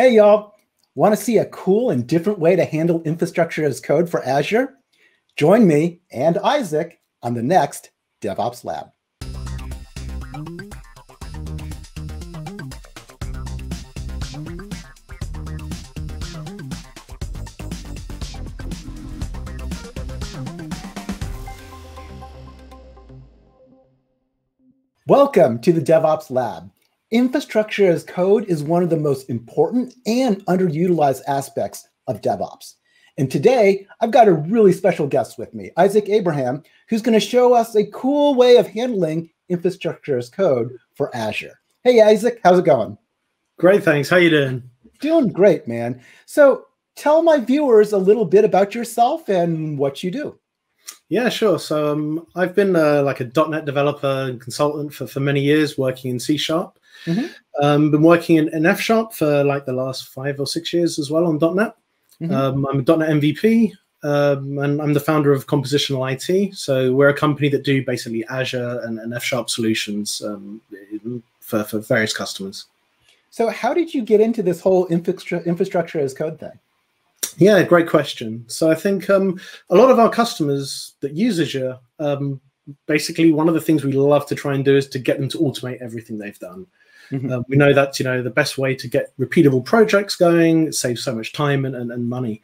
Hey, y'all. Want to see a cool and different way to handle infrastructure as code for Azure? Join me and Isaac on the next DevOps Lab. Welcome to the DevOps Lab. Infrastructure as code is one of the most important and underutilized aspects of DevOps. And today, I've got a really special guest with me, Isaac Abraham, who's going to show us a cool way of handling infrastructure as code for Azure. Hey, Isaac, how's it going? Great, thanks. How you doing? Doing great, man. So tell my viewers a little bit about yourself and what you do. Yeah, sure. So um, I've been uh, like a .NET developer and consultant for, for many years, working in C Sharp. Mm-hmm. Um, been working in, in, F Sharp for like the last five or six years as well on .NET. Mm-hmm. Um, I'm a .NET MVP, um, and I'm the founder of Compositional IT. So we're a company that do basically Azure and, and F Sharp solutions um, for, for various customers. So how did you get into this whole infrastructure, infrastructure as code thing? Yeah, great question. So I think um, a lot of our customers that use Azure, um, basically one of the things we love to try and do is to get them to automate everything they've done. Mm-hmm. Uh, we know that you know the best way to get repeatable projects going saves so much time and, and, and money.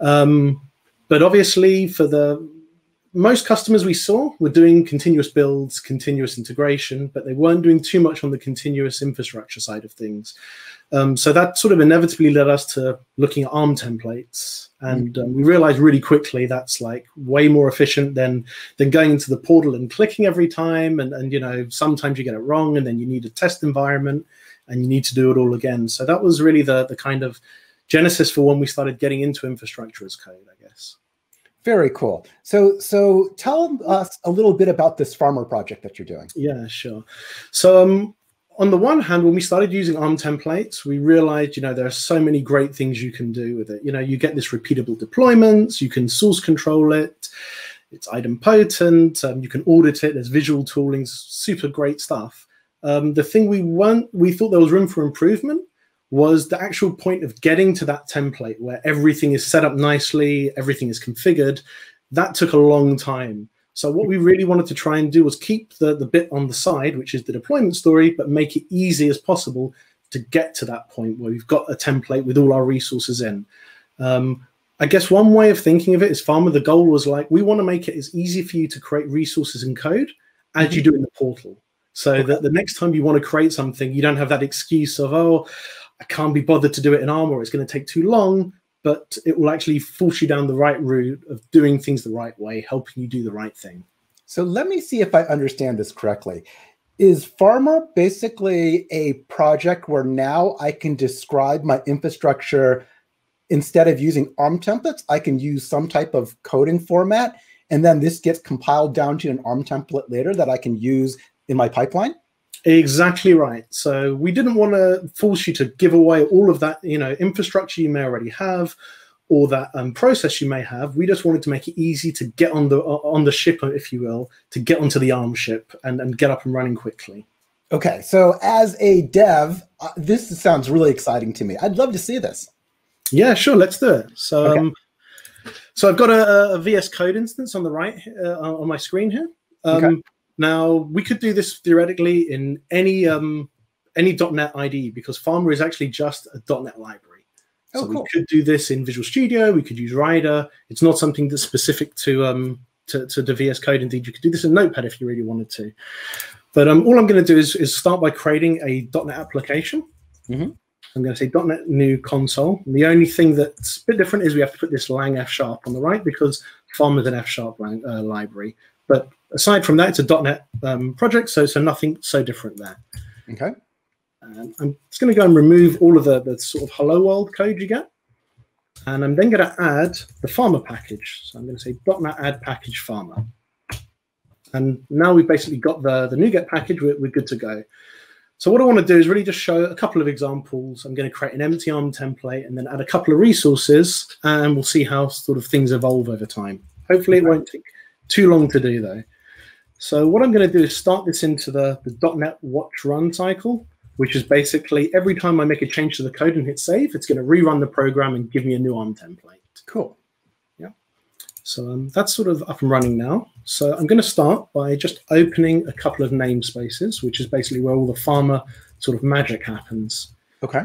Um, but obviously, for the most customers we saw were doing continuous builds, continuous integration, but they weren't doing too much on the continuous infrastructure side of things. Um, so that sort of inevitably led us to looking at ARM templates, and um, we realized really quickly that's like way more efficient than than going into the portal and clicking every time. And and you know sometimes you get it wrong, and then you need a test environment, and you need to do it all again. So that was really the the kind of genesis for when we started getting into infrastructure as code, I guess. Very cool. So, so tell us a little bit about this farmer project that you're doing. Yeah, sure. So, um, on the one hand, when we started using ARM templates, we realized, you know, there are so many great things you can do with it. You know, you get this repeatable deployments, you can source control it, it's idempotent, um, you can audit it, there's visual tooling, super great stuff. Um, the thing we weren't, we thought there was room for improvement was the actual point of getting to that template where everything is set up nicely, everything is configured. That took a long time. So what we really wanted to try and do was keep the, the bit on the side, which is the deployment story, but make it easy as possible to get to that point where we've got a template with all our resources in. Um, I guess one way of thinking of it is Farmer, the goal was like, we want to make it as easy for you to create resources in code as you do in the portal. So okay. that the next time you want to create something, you don't have that excuse of, oh, I can't be bothered to do it in ARM or it's going to take too long, but it will actually force you down the right route of doing things the right way, helping you do the right thing. So let me see if I understand this correctly. Is Farmer basically a project where now I can describe my infrastructure instead of using ARM templates? I can use some type of coding format, and then this gets compiled down to an ARM template later that I can use in my pipeline? Exactly right. So we didn't want to force you to give away all of that, you know, infrastructure you may already have, or that um, process you may have. We just wanted to make it easy to get on the on the ship, if you will, to get onto the ARM ship and, and get up and running quickly. Okay, so as a dev, uh, this sounds really exciting to me. I'd love to see this. Yeah, sure. Let's do it. So, okay. um, so I've got a, a, VS Code instance on the right uh, on my screen here. Um, okay. Now we could do this theoretically in any um, any .NET IDE because Farmer is actually just a .NET library. Oh, so cool. we could do this in Visual Studio. We could use Rider. It's not something that's specific to um, to, to the VS Code. Indeed, you could do this in Notepad if you really wanted to. But um, all I'm going to do is, is start by creating a .NET application. Mm-hmm. I'm going to say .NET new console. And the only thing that's a bit different is we have to put this lang F sharp on the right because Farmer is an F sharp uh, library. But aside from that, it's a .NET um, project, so so nothing so different there. Okay. Um, I'm just going to go and remove all of the, the sort of hello world code you get. And I'm then going to add the farmer package. So I'm going to say .NET add package farmer. And now we've basically got the, the NuGet package, we're, we're good to go. So what I want to do is really just show a couple of examples. I'm going to create an empty ARM template and then add a couple of resources, and we'll see how sort of things evolve over time. Hopefully it won't take too long to do though. So what I'm going to do is start this into the, the .NET watch run cycle, which is basically every time I make a change to the code and hit save, it's going to rerun the program and give me a new ARM template. Cool. Yeah. So um, that's sort of up and running now. So I'm going to start by just opening a couple of namespaces, which is basically where all the farmer sort of magic happens. Okay.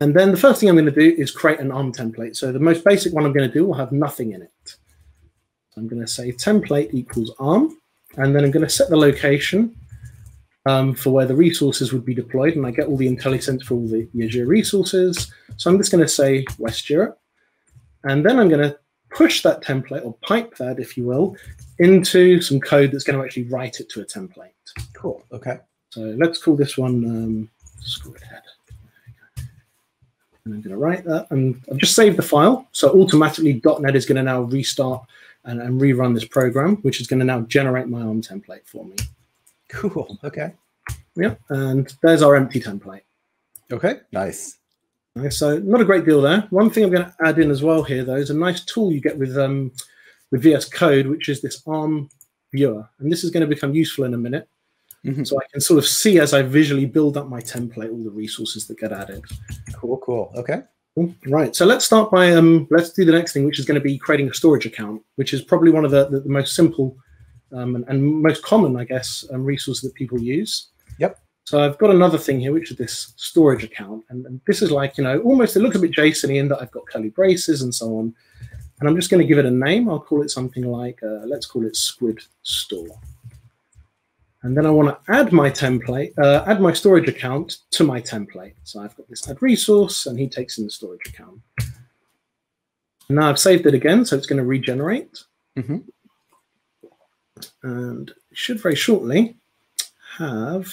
And then the first thing I'm going to do is create an ARM template. So the most basic one I'm going to do will have nothing in it. I'm going to say template equals ARM, and then I'm going to set the location um, for where the resources would be deployed, and I get all the IntelliSense for all the Azure resources. So I'm just going to say West Europe, and then I'm going to push that template, or pipe that, if you will, into some code that's going to actually write it to a template. Cool. Okay. So let's call this one um, ahead. And I'm going to write that, and I've just saved the file. So automatically .NET is going to now restart and, and rerun this program, which is going to now generate my ARM template for me. Cool. Okay. Yeah, and there's our empty template. Okay. Nice. Okay, so not a great deal there. One thing I'm going to add in as well here, though, is a nice tool you get with um, with VS Code, which is this ARM viewer, and this is going to become useful in a minute. Mm-hmm. So I can sort of see as I visually build up my template all the resources that get added. Cool, cool. Okay. Right. So let's start by um, let's do the next thing, which is going to be creating a storage account, which is probably one of the, the, the most simple um, and, and, most common, I guess, um, resource that people use. Yep. So I've got another thing here, which is this storage account, and, and this is like you know almost it looks a bit JSON-y in that I've got curly braces and so on, and I'm just going to give it a name. I'll call it something like uh, let's call it Squid Store. And then I want to add my template, uh, add my storage account to my template. So I've got this add resource, and he takes in the storage account. Now I've saved it again, so it's going to regenerate. Mm -hmm. And should very shortly have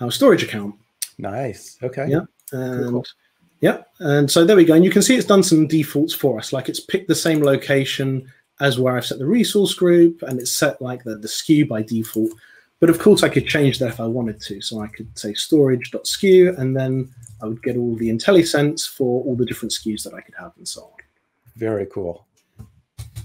our storage account. Nice. Okay. Yeah. And cool. yeah. And so there we go. And you can see it's done some defaults for us. Like it's picked the same location as where I've set the resource group, and it's set like the, the SKU by default. But of course, I could change that if I wanted to. So I could say storage.sku, and then I would get all the IntelliSense for all the different SKUs that I could have and so on. Very cool.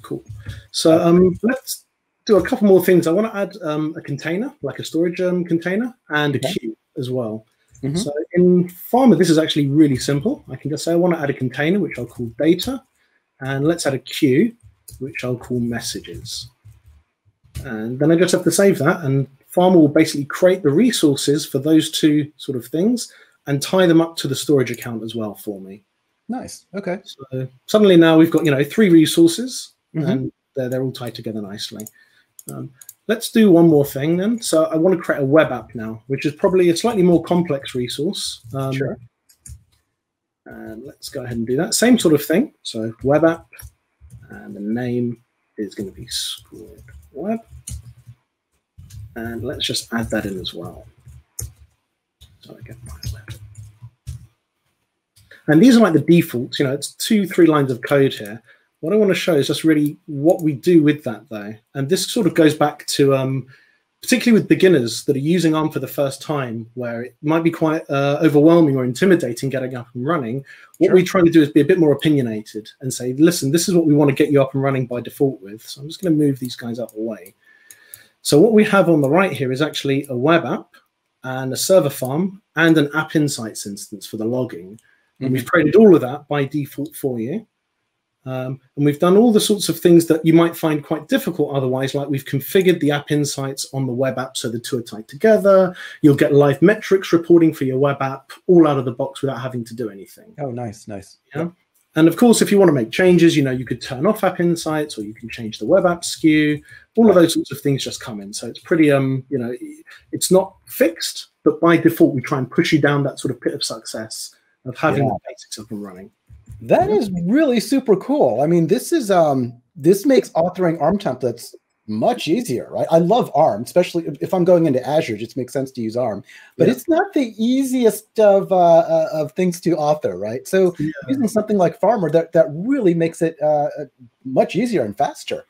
Cool. So um, let's do a couple more things. I want to add um, a container, like a storage um, container, and a queue as well. Mm -hmm. So in Farmer, this is actually really simple. I can just say I want to add a container, which I'll call data, and let's add a queue, which I'll call messages. And then I just have to save that and Farmer will basically create the resources for those two sort of things and tie them up to the storage account as well for me. Nice. Okay. So suddenly now we've got you know three resources mm-hmm. and they're, they're all tied together nicely. Um, let's do one more thing then. So I want to create a web app now, which is probably a slightly more complex resource. Um, sure. And let's go ahead and do that. Same sort of thing. So web app, and the name is going to be Squid Web. And let's just add that in as well. So I get my web. And these are like the defaults, you know, it's two, three lines of code here. What I want to show is just really what we do with that though. And this sort of goes back to, um, particularly with beginners that are using ARM for the first time, where it might be quite uh, overwhelming or intimidating getting up and running. What sure. we try to do is be a bit more opinionated and say, listen, this is what we want to get you up and running by default with. So I'm just going to move these guys out of the away. So what we have on the right here is actually a web app and a server farm and an app insights instance for the logging. And we've created all of that by default for you. Um, and we've done all the sorts of things that you might find quite difficult otherwise, like we've configured the app insights on the web app so the two are tied together. You'll get live metrics reporting for your web app all out of the box without having to do anything. Oh, nice, nice. Yeah. And of course, if you want to make changes, you know, you could turn off App Insights or you can change the web app SKU. All of those sorts of things just come in. So it's pretty, um, you know, it's not fixed, but by default, we try and push you down that sort of pit of success of having yeah. the basics up and running. That is really super cool. I mean, this is um, this makes authoring ARM templates much easier, right? I love ARM, especially if I'm going into Azure. It just makes sense to use ARM, but yeah. it's not the easiest of uh, uh, of things to author, right? So yeah. using something like Farmer that that really makes it uh, uh, much easier and faster.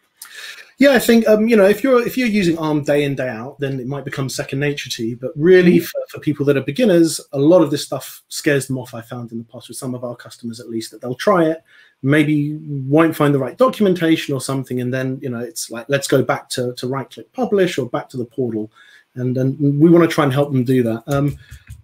Yeah, I think um, you know if you're if you're using ARM day in day out, then it might become second nature to you. But really, mm-hmm. for, for people that are beginners, a lot of this stuff scares them off. I found in the past with some of our customers, at least, that they'll try it, maybe won't find the right documentation or something, and then you know it's like let's go back to to right click publish or back to the portal, and then we want to try and help them do that. Um,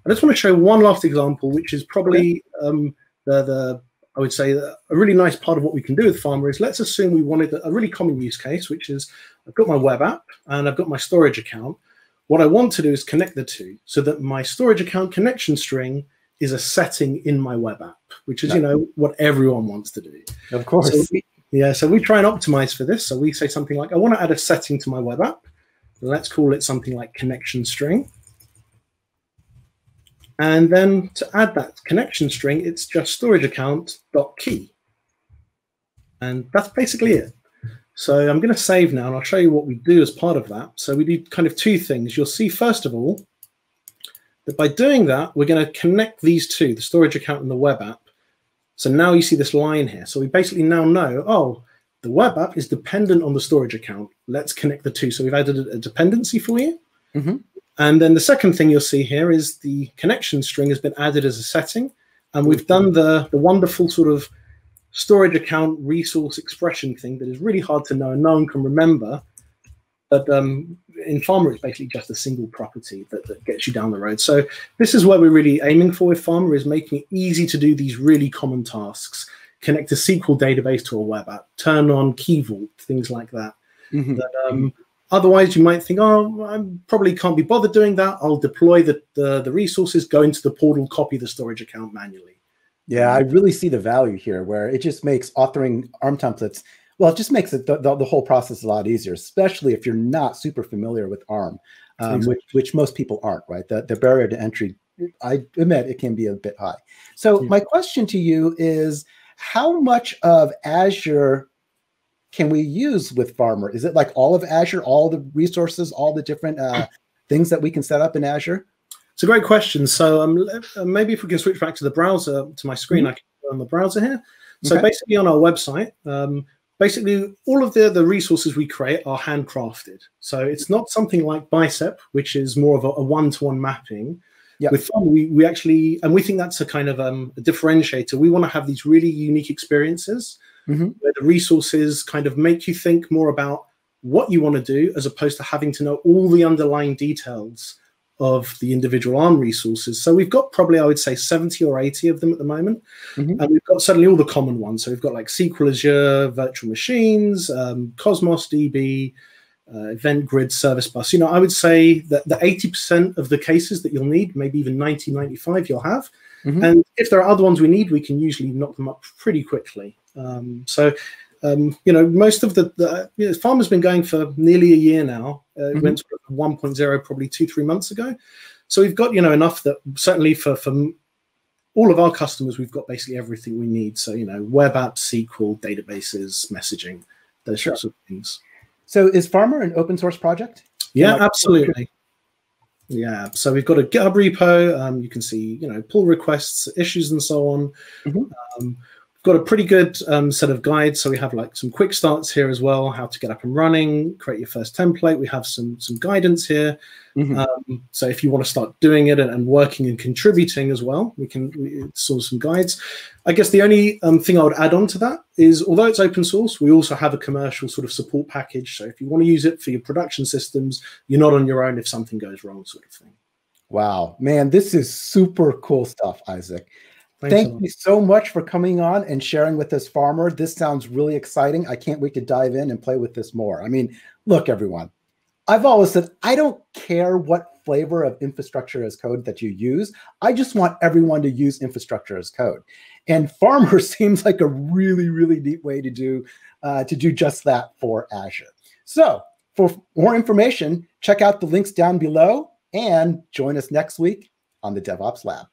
I just want to show one last example, which is probably um, the the I would say that a really nice part of what we can do with Farmer is let's assume we wanted a really common use case, which is I've got my web app and I've got my storage account. What I want to do is connect the two so that my storage account connection string is a setting in my web app, which is, you know, what everyone wants to do. Of course. So we, yeah, so we try and optimize for this. So we say something like, I want to add a setting to my web app. Let's call it something like connection string. And then to add that connection string, it's just storage account dot key. And that's basically it. So I'm going to save now and I'll show you what we do as part of that. So we do kind of two things. You'll see, first of all, that by doing that, we're going to connect these two, the storage account and the web app. So now you see this line here. So we basically now know, oh, the web app is dependent on the storage account. Let's connect the two. So we've added a dependency for you. Mm -hmm. And then the second thing you'll see here is the connection string has been added as a setting. And we've done the, the wonderful sort of storage account resource expression thing that is really hard to know and no one can remember. But um, in Farmer, it's basically just a single property that, that gets you down the road. So this is what we're really aiming for with Farmer is making it easy to do these really common tasks. Connect a SQL database to a web app, turn on Key Vault, things like that. Mm -hmm. that um, Otherwise, you might think, oh, I probably can't be bothered doing that. I'll deploy the, the, the resources, go into the portal, copy the storage account manually. Yeah, I really see the value here where it just makes authoring ARM templates, well, it just makes it the, the, the whole process a lot easier, especially if you're not super familiar with ARM, um, exactly. which, which most people aren't, right? The, the barrier to entry, I admit it can be a bit high. So yeah. my question to you is, how much of Azure can we use with Farmer? Is it like all of Azure, all the resources, all the different uh, things that we can set up in Azure? It's a great question. So um, uh, maybe if we can switch back to the browser, to my screen, mm -hmm. I can on the browser here. So okay. basically on our website, um, basically all of the, the resources we create are handcrafted. So it's not something like Bicep, which is more of a, a one-to-one mapping. Yep. With Farmer, we, we actually, and we think that's a kind of um, a differentiator. We want to have these really unique experiences mm-hmm. where the resources kind of make you think more about what you want to do as opposed to having to know all the underlying details of the individual ARM resources. So we've got probably, I would say, 70 or 80 of them at the moment. Mm-hmm. And we've got certainly all the common ones. So we've got like SQL Azure, virtual machines, um, Cosmos DB, uh, Event Grid, Service Bus. You know, I would say that the 80% of the cases that you'll need, maybe even 90, 95 you'll have. Mm-hmm. And if there are other ones we need, we can usually knock them up pretty quickly. Um, so, um, you know, most of the, the you know, Farmer's been going for nearly a year now. Uh, mm-hmm. Went to 1.0 probably two, three months ago. So we've got, you know, enough that certainly for, for all of our customers, we've got basically everything we need. So, you know, web apps, SQL, databases, messaging, those sure. sorts of things. So is Farmer an open source project? Yeah, absolutely. Yeah, so we've got a GitHub repo. Um, you can see, you know, pull requests, issues, and so on. Mm-hmm. Um, got a pretty good um, set of guides. So we have like some quick starts here as well, how to get up and running, create your first template. We have some some guidance here. Mm-hmm. Um, so if you want to start doing it and, and, working and contributing as well, we can we saw some guides. I guess the only um, thing I would add on to that is, although it's open source, we also have a commercial sort of support package. So if you want to use it for your production systems, you're not on your own if something goes wrong, sort of thing. Wow, man, this is super cool stuff, Isaac. Thanks Thank you so much for coming on and sharing with us, Farmer. This sounds really exciting. I can't wait to dive in and play with this more. I mean, look, everyone, I've always said I don't care what flavor of infrastructure as code that you use. I just want everyone to use infrastructure as code. And Farmer seems like a really, really neat way to do uh, to do just that for Azure. So for more information, check out the links down below and join us next week on the DevOps Lab.